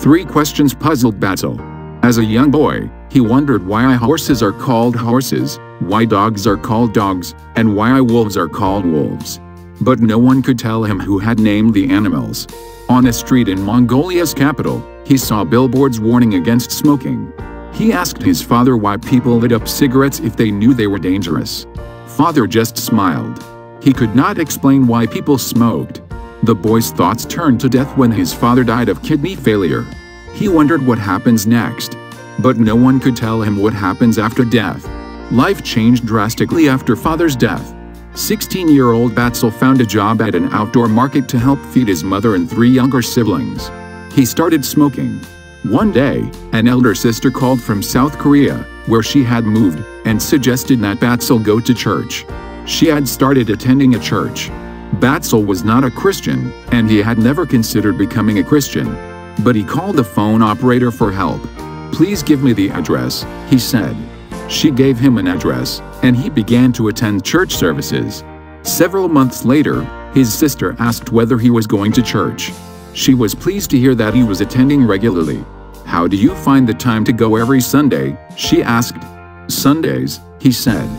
Three questions puzzled Batzul. As a young boy, he wondered why horses are called horses, why dogs are called dogs, and why wolves are called wolves. But no one could tell him who had named the animals. On a street in Mongolia's capital, he saw billboards warning against smoking. He asked his father why people lit up cigarettes if they knew they were dangerous. Father just smiled. He could not explain why people smoked. The boy's thoughts turned to death when his father died of kidney failure. He wondered what happens next. But no one could tell him what happens after death. Life changed drastically after father's death. 16-year-old Batzul found a job at an outdoor market to help feed his mother and three younger siblings. He started smoking. One day, an elder sister called from South Korea, where she had moved, and suggested that Batzul go to church. She had started attending a church. Batzul was not a Christian, and he had never considered becoming a Christian. But he called the phone operator for help. Please give me the address, he said. She gave him an address, and he began to attend church services. Several months later, his sister asked whether he was going to church. She was pleased to hear that he was attending regularly. How do you find the time to go every Sunday? She asked. Sundays, he said.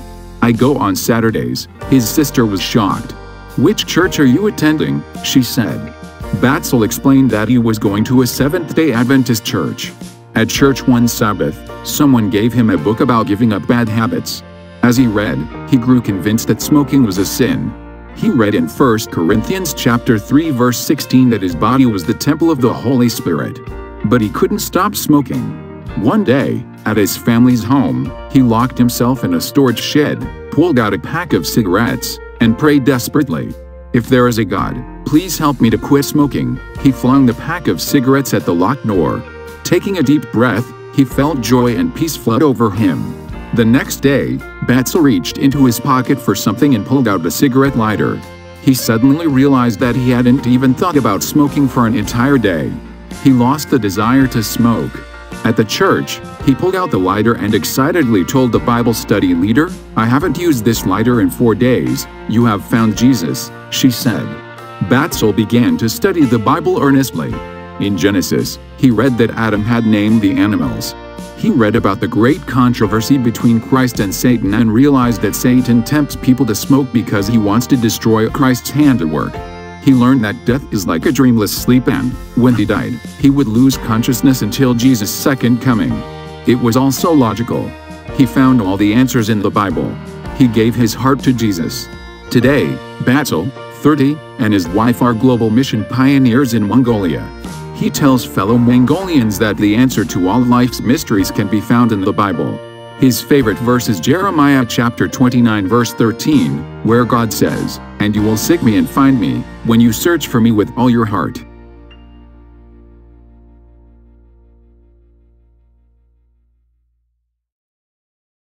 I go on Saturdays. His sister was shocked. Which church are you attending? She said. Batzul explained that he was going to a Seventh-day Adventist church. At church one Sabbath, someone gave him a book about giving up bad habits. As he read, he grew convinced that smoking was a sin. He read in 1 Corinthians chapter 3 verse 16 that his body was the temple of the Holy Spirit. But he couldn't stop smoking. One day, at his family's home, he locked himself in a storage shed, pulled out a pack of cigarettes, and prayed desperately. If there is a God, please help me to quit smoking. He flung the pack of cigarettes at the locked door. Taking a deep breath, he felt joy and peace flood over him. The next day, Batzul reached into his pocket for something and pulled out a cigarette lighter. He suddenly realized that he hadn't even thought about smoking for an entire day. He lost the desire to smoke. At the church, he pulled out the lighter and excitedly told the Bible study leader, I haven't used this lighter in four days, you have found Jesus, she said. Batzul began to study the Bible earnestly. In Genesis, he read that Adam had named the animals. He read about the great controversy between Christ and Satan and realized that Satan tempts people to smoke because he wants to destroy Christ's handiwork. He learned that death is like a dreamless sleep and, when he died, he would lose consciousness until Jesus' second coming. It was all so logical. He found all the answers in the Bible. He gave his heart to Jesus. Today, Batzul, 30, and his wife are global mission pioneers in Mongolia. He tells fellow Mongolians that the answer to all life's mysteries can be found in the Bible. His favorite verse is Jeremiah chapter 29 verse 13, where God says, And you will seek me and find me, when you search for me with all your heart.